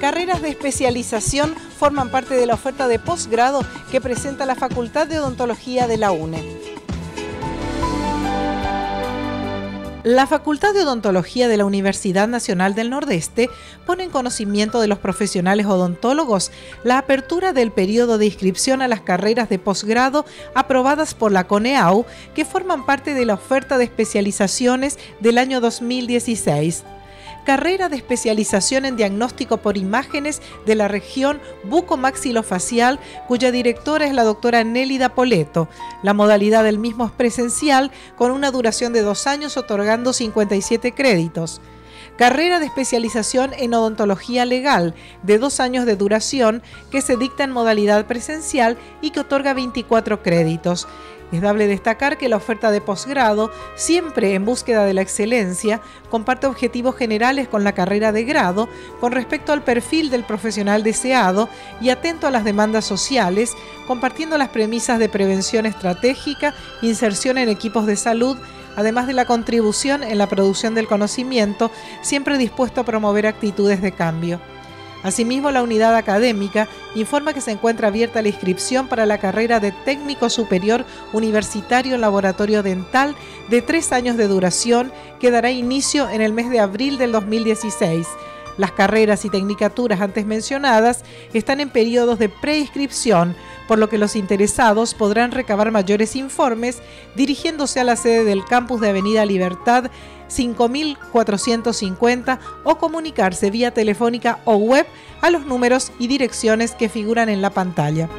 Carreras de especialización forman parte de la oferta de posgrado que presenta la Facultad de Odontología de la UNE. La Facultad de Odontología de la Universidad Nacional del Nordeste pone en conocimiento de los profesionales odontólogos la apertura del periodo de inscripción a las carreras de posgrado aprobadas por la CONEAU que forman parte de la oferta de especializaciones del año 2016 carrera de especialización en diagnóstico por imágenes de la región bucomaxilofacial, cuya directora es la doctora Nélida Poleto. La modalidad del mismo es presencial, con una duración de dos años, otorgando 57 créditos carrera de especialización en odontología legal de dos años de duración que se dicta en modalidad presencial y que otorga 24 créditos. Es dable destacar que la oferta de posgrado, siempre en búsqueda de la excelencia, comparte objetivos generales con la carrera de grado con respecto al perfil del profesional deseado y atento a las demandas sociales, compartiendo las premisas de prevención estratégica, inserción en equipos de salud, además de la contribución en la producción del conocimiento, siempre dispuesto a promover actitudes de cambio. Asimismo, la unidad académica informa que se encuentra abierta la inscripción para la carrera de técnico superior universitario en laboratorio dental de tres años de duración que dará inicio en el mes de abril del 2016. Las carreras y tecnicaturas antes mencionadas están en periodos de preinscripción, por lo que los interesados podrán recabar mayores informes dirigiéndose a la sede del campus de Avenida Libertad 5450 o comunicarse vía telefónica o web a los números y direcciones que figuran en la pantalla.